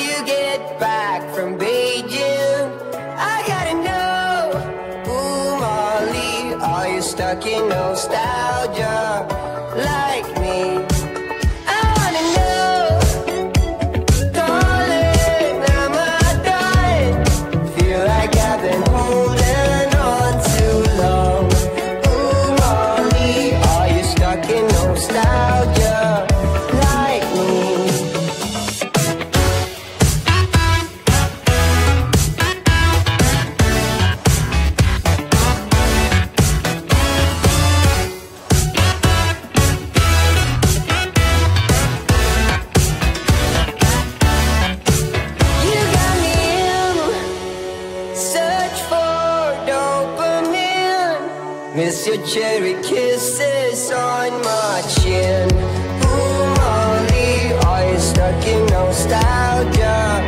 you get back from Beijing? I gotta know, ooh, Molly, are you stuck in nostalgia? Miss your cherry kisses on my chin. Boom, Molly, are you stuck in nostalgia?